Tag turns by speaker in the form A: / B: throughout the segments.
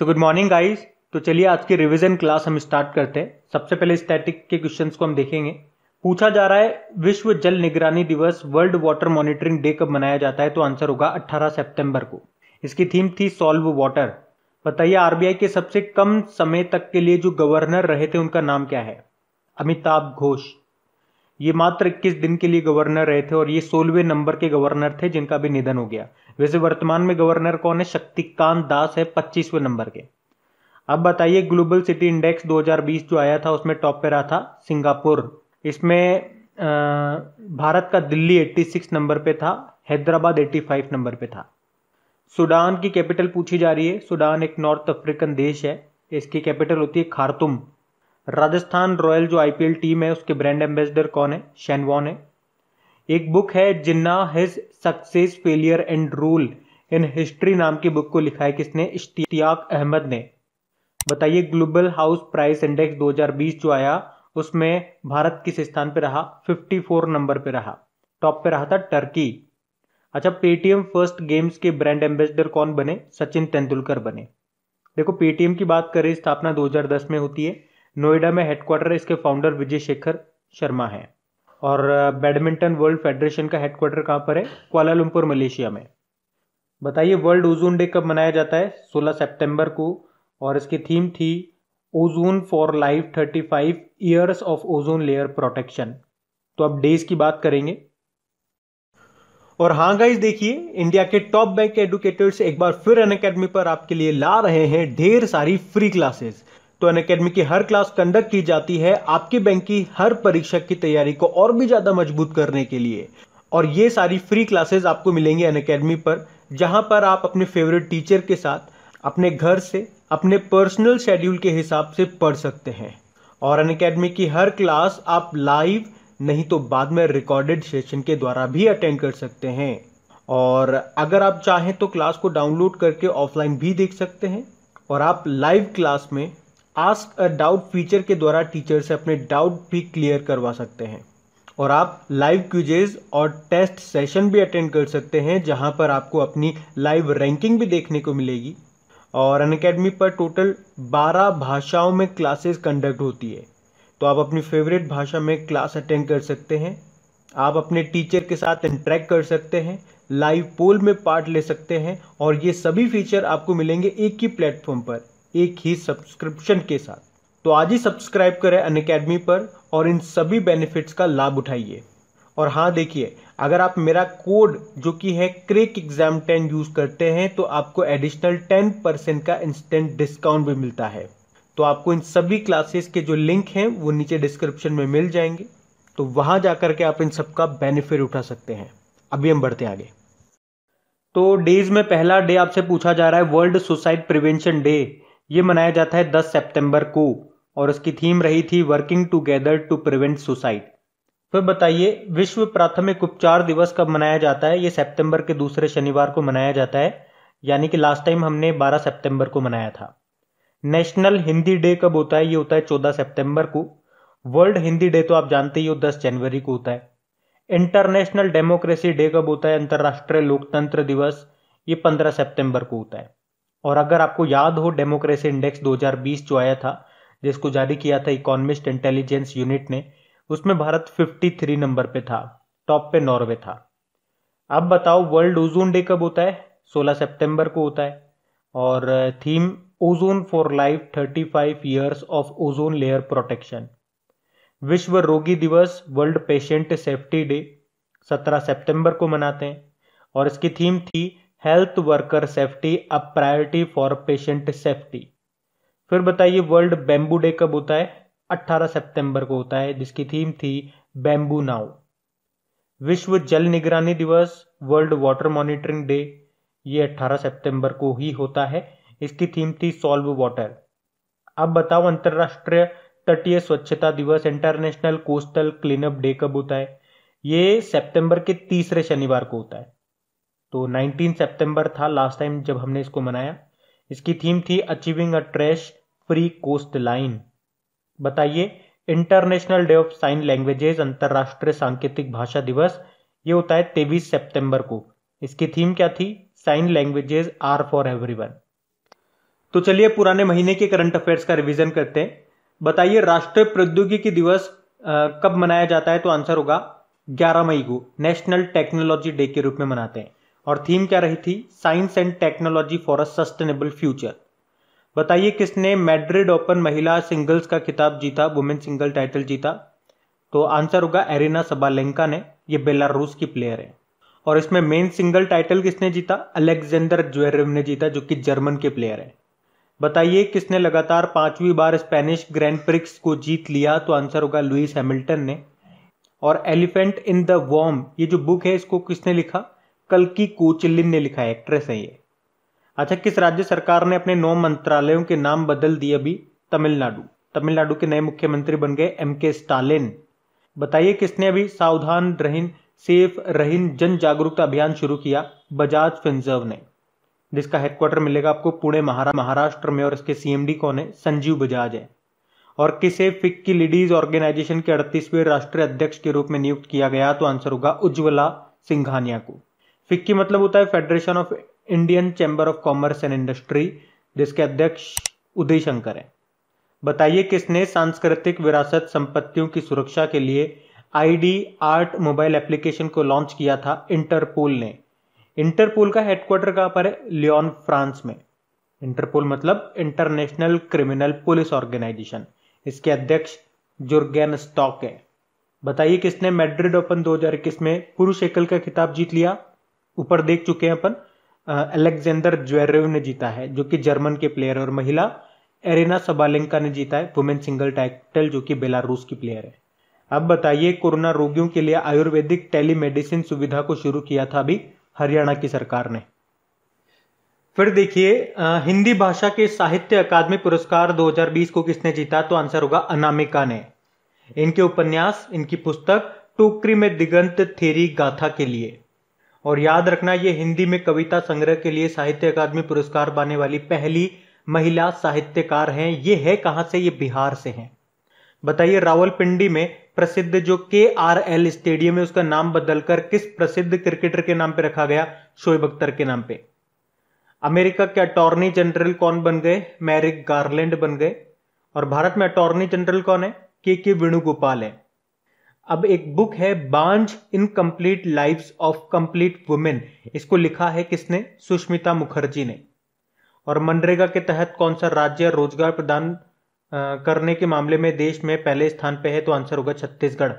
A: So good morning guys तो चलिए आज की रिवीजन क्लास हम स्टार्ट करते हैं। सबसे पहले स्टैटिक के क्वेश्चंस को हम देखेंगे। पूछा जा रहा है, विश्व जल निगरानी दिवस वर्ल्ड वाटर मॉनिटरिंग डे कब मनाया जाता है? तो आंसर होगा 18 सितंबर को। इसकी थीम थी सॉल्व वाटर बताइए आरबीआई के सबसे कम समय तक के लिए जो गवर्नर रहे थे, उनका नाम क्या है? अमिताभ घोष। ये मात्र इक्कीस दिन के लिए गवर्नर रहे थे और ये सोलहवें नंबर के गवर्नर थे जिनका भी निधन हो गया। वैसे वर्तमान में गवर्नर कौन है? शक्तिकांत दास है पच्चीसवें नंबर के। अब बताइए, ग्लोबल सिटी इंडेक्स 2020 जो आया था, उसमें टॉप पे रहा था सिंगापुर। इसमें भारत का दिल्ली 86 नंबर पे था, हैदराबाद 85 नंबर पे था। सूडान की कैपिटल पूछी जा रही है। सूडान एक नॉर्थ अफ्रीकन देश है। इसकी कैपिटल होती है खारतुम। राजस्थान रॉयल जो आईपीएल टीम है, उसके ब्रांड एम्बेसडर कौन है? शैनवॉन है। एक बुक है Jinnah his success failure and rule in history नाम की बुक को लिखा है किसने? इश्तियाक अहमद ने। बताइए ग्लोबल हाउस प्राइस इंडेक्स 2020 जो आया, उसमें भारत किस स्थान पर रहा? 54 नंबर पर रहा। टॉप पे रहा था टर्की अच्छा पेटीएम फ़र्स्ट गेम्स के ब्रांड एम्बेसडर कौन बने? सचिन तेंदुलकर बने। देखो पेटीएम की बात करें, स्थापना 2010 में होती है। नोएडा में हेडक्वार्टर इसके फाउंडर विजय शेखर शर्मा है। और बैडमिंटन वर्ल्ड फेडरेशन का हेडक्वार्टर कहाँ पर है? कुआलालंपुर मलेशिया में। बताइए वर्ल्ड ओजोन डे कब मनाया जाता है? 16 सितंबर को। और इसकी थीम थी ozone for life 35 years of ozone layer protection तो अब डेज़ की बात करेंगे। और हाँ गाइज़ देखिए इंडिया के टॉप बैंक एडुकेटर्स एक बार फिर अन पर आपके लिए ला रहे हैं ढेर सारी फ्री क्लासेस तो अन अकेडमी की हर क्लास कंडक्ट की जाती है आपके बैंक की हर परीक्षा की तैयारी को और भी ज़्यादा मज़बूत करने के लिए। और ये सारी फ्री क्लासेस आपको मिलेंगी अन अकेडमी पर, जहाँ पर आप अपने फेवरेट टीचर के साथ, अपने घर से, अपने पर्सनल शेड्यूल के हिसाब से पढ़ सकते हैं। और अन अकेडमी की हर क्लास आप लाइव नहीं तो बाद में रिकॉर्डेड सेशन के द्वारा भी अटेंड कर सकते हैं। और अगर आप चाहें तो क्लास को डाउनलोड करके ऑफलाइन भी देख सकते हैं। और आप लाइव क्लास में आस्क अ डाउट फीचर के द्वारा टीचर से अपने डाउट भी क्लियर करवा सकते हैं। और आप लाइव क्यूजेज और टेस्ट सेशन भी अटेंड कर सकते हैं, जहाँ पर आपको अपनी लाइव रैंकिंग भी देखने को मिलेगी। और अन अकेडमी पर टोटल 12 भाषाओं में क्लासेस कंडक्ट होती है। तो आप अपनी फेवरेट भाषा में क्लास अटेंड कर सकते हैं। आप अपने टीचर के साथ इंटरेक्ट कर सकते हैं। लाइव पोल में पार्ट ले सकते हैं। और ये सभी फीचर आपको मिलेंगे एक ही प्लेटफॉर्म पर। एक ही सब्सक्रिप्शन के साथ। तो आज ही सब्सक्राइब करें अन अकेडमी पर और इन सभी बेनिफिट्स का लाभ उठाइए। और हाँ देखिए, अगर आप मेरा कोड जो कि है क्रिक एग्ज़ाम टेन यूज़ करते हैं तो आपको एडिशनल टेन परसेंट का इंस्टेंट डिस्काउंट भी मिलता है। तो आपको इन सभी क्लासेस के जो लिंक हैं, वो नीचे डिस्क्रिप्शन में मिल जाएँगे। तो वहाँ जाकर के आप इन सबका बेनिफिट उठा सकते हैं। अभी हम बढ़ते आगे। तो डेज़ में पहला डे आपसे पूछा जा रहा है वर्ल्ड सुसाइड प्रिवेंशन डे ये मनाया जाता है 10 सितंबर को, और इसकी थीम रही थी working together to prevent suicide. फिर बताइए, विश्व प्राथमिक उपचार दिवस कब मनाया जाता है? ये सितंबर के दूसरे शनिवार को मनाया जाता है, यानी कि लास्ट टाइम हमने 12 सितंबर को मनाया था। नेशनल हिंदी डे कब होता है? ये होता है 14 सितंबर को। वर्ल्ड हिंदी डे तो आप जानते ही हो 10 जनवरी को होता है। इंटरनेशनल डेमोक्रेसी डे कब होता है? अंतर्राष्ट्रीय लोकतंत्र दिवस, ये 15 सितंबर को होता है। और अगर आपको याद हो डेमोक्रेसी इंडेक्स 2020 जो आया था, जिसको जारी किया था इकोनॉमिस्ट इंटेलिजेंस यूनिट ने, उसमें भारत 53 नंबर पे था टॉप पे नॉर्वे था। अब बताओ वर्ल्ड ओजोन डे कब होता है? 16 सितंबर को होता है। और theme ozone for life 35 years of ozone layer protection विश्व रोगी दिवस वर्ल्ड पेशेंट सेफ्टी डे 17 सितंबर को मनाते हैं। और इसकी थीम थी health worker safety a priority for patient safety फिर बताइए वर्ल्ड बैम्बू डे कब होता है? 18 सितंबर को होता है, जिसकी थीम थी बैम्बू नाउ विश्व जल निगरानी दिवस वर्ल्ड वाटर मॉनिटरिंग डे ये 18 सितंबर को ही होता है, इसकी थीम थी सॉल्व वाटर अब बताओ, अंतरराष्ट्रीय तटीय स्वच्छता दिवस इंटरनेशनल कोस्टल क्लीनअप डे कब होता है? ये सितंबर के तीसरे शनिवार को होता है। तो 19 सितंबर था लास्ट टाइम जब हमने इसको मनाया। इसकी थीम थी achieving a trash free coastline बताइए international day of sign languages अंतरराष्ट्रीय सांकेतिक भाषा दिवस, ये होता है तेईस सितंबर को। इसकी थीम क्या थी? Sign languages are for everyone तो चलिए पुराने महीने के करंट अफेयर्स का रिवीजन करते हैं। बताइए, राष्ट्रीय प्रौद्योगिकी दिवस कब मनाया जाता है? तो आंसर होगा 11 मई को। नेशनल टेक्नोलॉजी डे के रूप में मनाते हैं। और थीम क्या रही थी? Science and technology for a sustainable future बताइए किसने मैड्रिड ओपन महिला सिंगल्स का खिताब जीता वुमेन सिंगल टाइटल जीता? तो आंसर होगा एरिना सबालेंका ने, ये बेलारूस की प्लेयर है। और इसमें मेन सिंगल टाइटल किसने जीता? अलेक्जेंडर ज्वेरेव ने जीता, जो कि जर्मन के प्लेयर है। बताइए किसने लगातार पांचवी बार स्पेनिश ग्रैंड प्रिक्स को जीत लिया? तो आंसर होगा लुइस हैमिल्टन ने। और एलिफेंट इन द वॉर्म ये जो बुक है, इसको किसने लिखा? कल की कोचिलिन ने लिखा है, एक्ट्रेस है ये। अच्छा किस राज्य सरकार ने अपने नौ मंत्रालयों के नाम बदल दिए अभी? तमिलनाडु। तमिलनाडु के नए मुख्यमंत्री बन गए एम के स्टालिन। बताइए, किसने अभी सावधान रहीन, सेफ़ रहीन जन जागरूकता अभियान शुरू किया? बजाज फिंजर्व ने। जिसका हेडक्वार्टर मिलेगा आपको पुणे, महारा, महाराष्ट्र में, और इसके सीएमडी कौन है? संजीव बजाज है। और किसे फिक की लेडीज़ ऑर्गेनाइजेशन के अड़तीसवें राष्ट्रीय अध्यक्ष के रूप में नियुक्त किया गया? तो आंसर होगा उज्ज्वला सिंघानिया को। फिक की मतलब होता है federation of Indian chamber of commerce and industry जिसके अध्यक्ष उदय शंकर है। बताइए किसने सांस्कृतिक विरासत संपत्तियों की सुरक्षा के लिए आईडी आर्ट मोबाइल एप्लीकेशन को लॉन्च किया था? इंटरपोल ने। इंटरपोल का हेडक्वार्टर कहाँ पर है? लियोन फ्रांस में। इंटरपोल मतलब इंटरनेशनल क्रिमिनल पुलिस ऑर्गेनाइजेशन इसके अध्यक्ष जुर्गेन स्टॉक है। बताइए किसने मैड्रिड ओपन 2021 में पुरुष एकल का खिताब जीत लिया? ऊपर देख चुके हैं अपन अलेक्जेंडर ज्वेरेव ने जीता है, जो कि जर्मन के प्लेयर और महिला, एरिना सबालेंका ने जीता है, वुमेन सिंगल टाइटल, जो कि बेलारूस की प्लेयर है। अब बताइए, कोरोना रोगियों के लिए आयुर्वेदिक टेलीमेडिसिन सुविधा को शुरू किया था अभी हरियाणा की सरकार ने। फिर देखिए हिंदी भाषा के साहित्य अकादमी पुरस्कार 2020 को किसने जीता तो आंसर होगा अनामिका ने। इनके उपन्यास, इनकी पुस्तक, टोकरी में दिगंत थेरी गाथा के लिए। और याद रखना, ये हिंदी में कविता संग्रह के लिए साहित्य अकादमी पुरस्कार पाने वाली पहली महिला साहित्यकार हैं। ये है कहाँ से? ये बिहार से हैं। बताइए, रावलपिंडी में प्रसिद्ध जो के आर एल स्टेडियम है, उसका नाम बदलकर किस प्रसिद्ध क्रिकेटर के नाम पे रखा गया? शोएब अख्तर के नाम पे। अमेरिका के अटॉर्नी जनरल कौन बन गए? मैरिक गार्लैंड बन गए। और भारत में अटॉर्नी जनरल कौन है? के के वेणुगोपाल है। अब एक बुक है Baanjh incomplete life of complete women इसको लिखा है किसने? सुष्मिता मुखर्जी ने। और मनरेगा के तहत कौन सा राज्य रोज़गार प्रदान करने के मामले में देश में पहले स्थान पे है तो आंसर होगा छत्तीसगढ़।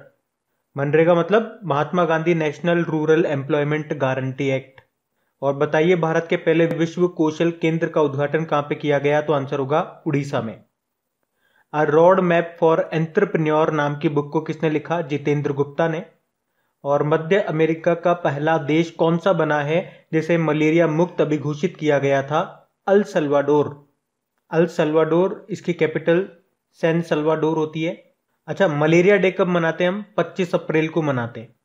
A: मनरेगा मतलब Mahatma Gandhi national rural employment guarantee act. और बताइए, भारत के पहले विश्व कौशल केंद्र का उद्घाटन कहाँ पे किया गया तो आंसर होगा उड़ीसा में। A road map for entrepreneur नाम की बुक को किसने लिखा? जितेंद्र गुप्ता ने। और मध्य अमेरिका का पहला देश कौन सा बना है? जिसे मलेरिया मुक्त अभी घोषित किया गया था, अल सल्वाडोर। अल सल्वाडोर, इसकी कैपिटल सैन सल्वाडोर होती है। अच्छा मलेरिया डे कब मनाते हैं हम? 25 अप्रैल को मनाते हैं।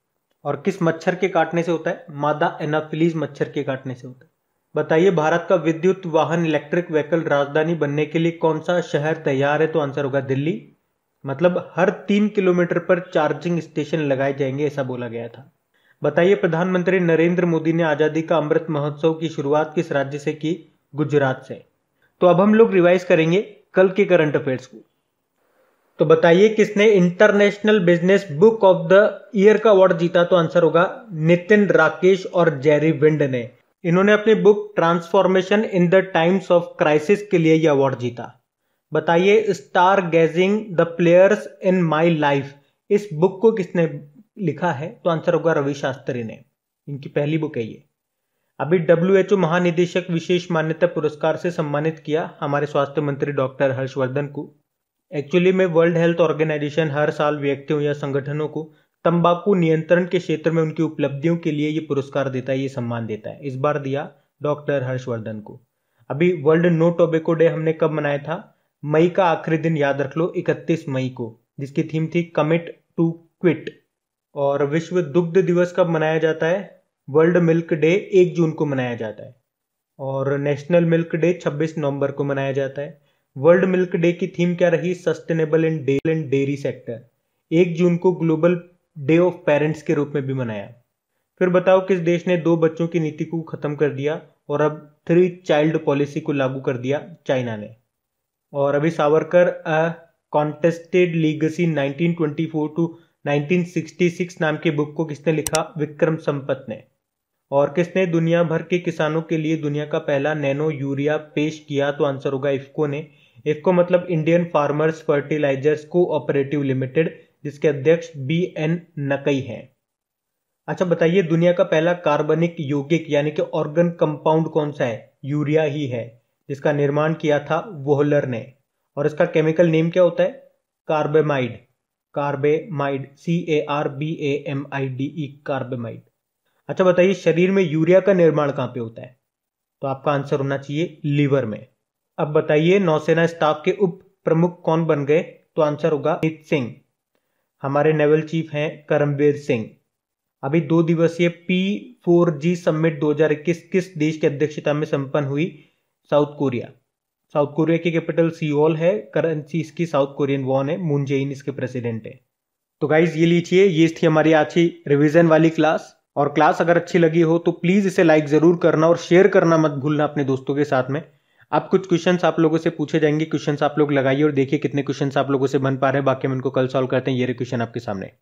A: और किस मच्छर के काटने से होता है? मादा एनाफिलीज मच्छर के काटने से होता है। बताइए, भारत का विद्युत वाहन इलेक्ट्रिक व्हीकल राजधानी बनने के लिए कौन सा शहर तैयार है? तो आंसर होगा दिल्ली। मतलब हर तीन किलोमीटर पर चार्जिंग स्टेशन लगाए जाएँगे, ऐसा बोला गया था। बताइए, प्रधानमंत्री नरेंद्र मोदी ने आज़ादी का अमृत महोत्सव की शुरुआत किस राज्य से की? गुजरात से। तो अब हम लोग रिवाइज करेंगे कल के करंट अफेयर्स को। तो बताइए, किसने international business book of the year का अवार्ड जीता? तो आंसर होगा नितिन राकेश और जेरी विंड ने। इन्होंने अपनी book transformation in the times of crisis के लिए यह अवार्ड जीता। बताइए, star gazing the players in my life, इस बुक को किसने लिखा है? तो आंसर होगा रवि शास्त्री ने। इनकी पहली बुक है ये। अभी डब्ल्यू एच ओ महानिदेशक विशेष मान्यता पुरस्कार से सम्मानित किया हमारे स्वास्थ्य मंत्री डॉक्टर हर्षवर्धन को। एक्चुअली में वर्ल्ड हेल्थ ऑर्गेनाइजेशन हर साल व्यक्तियों या संगठनों को तंबाकू नियंत्रण के क्षेत्र में उनकी उपलब्धियों के लिए ये पुरस्कार देता है, ये सम्मान देता है। इस बार दिया डॉक्टर हर्षवर्धन को। अभी वर्ल्ड नो टोबेको डे हमने कब मनाया था? मई का आखिरी दिन, याद रख लो 31 मई को, जिसकी थीम थी कमिट टू क्विट। और विश्व दुग्ध दिवस कब मनाया जाता है? वर्ल्ड मिल्क डे एक जून को मनाया जाता है। और नेशनल मिल्क डे 26 नवंबर को मनाया जाता है। वर्ल्ड मिल्क डे की थीम क्या रही? Sustainable in day and dairy sector. एक जून को ग्लोबल डे ऑफ़ पेरेंट्स के रूप में भी मनाया। फिर बताओ किस देश ने दो बच्चों की नीति को खत्म कर दिया और अब थ्री चाइल्ड पॉलिसी को लागू कर दिया चाइना ने? और अभी सावरकर कॉन्टेस्टेड लीगसी 1924 टू 1966 नाम की बुक को किसने लिखा? विक्रम संपत ने। और किसने दुनिया भर के किसानों के लिए दुनिया का पहला नैनो यूरिया पेश किया? तो आंसर होगा इफ्को ने। इफ्को मतलब Indian farmers fertilizers cooperative limited. जिसके अध्यक्ष बी एन नकई हैं। अच्छा बताइए, दुनिया का पहला कार्बनिक यौगिक, यानी कि ऑर्गन कंपाउंड कौन सा है? यूरिया ही है। जिसका निर्माण किया था वोहलर ने। और इसका केमिकल नेम क्या होता है? Carbamide. Carbamide C A R B A M I D E carbamide. अच्छा बताइए, शरीर में यूरिया का निर्माण कहाँ पे होता है? तो आपका आंसर होना चाहिए लीवर में। अब बताइए, नौसेना स्टाफ के उप प्रमुख कौन बन गए? तो आंसर होगा अमित सिंह। हमारे नेवल चीफ हैं करमवीर सिंह। अभी दो दिवसीय पी फोर जी समिट 2021 किस देश की अध्यक्षता में संपन्न हुई? South Korea. साउथ कोरिया की कैपिटल सियोल है, करेंसी इसकी साउथ कोरियन वॉन है, मून जेइन इसके प्रेसिडेंट है। तो गाइज़ ये लीजिए, ये थी हमारी की रिवीजन वाली क्लास। और क्लास अगर अच्छी लगी हो तो प्लीज़ इसे लाइक ज़रूर करना और शेयर करना मत भूलना अपने दोस्तों के साथ में। आप कुछ क्वेश्चंस आप लोगों से पूछे जाएँगे क्वेश्चंस आप लोग लगाइए और देखिए कितने क्वेश्चंस आप लोगों से बन पा रहे हैं। बाकी हम इनको कल सॉल्व करते हैं। ये क्वेश्चन आपके सामने।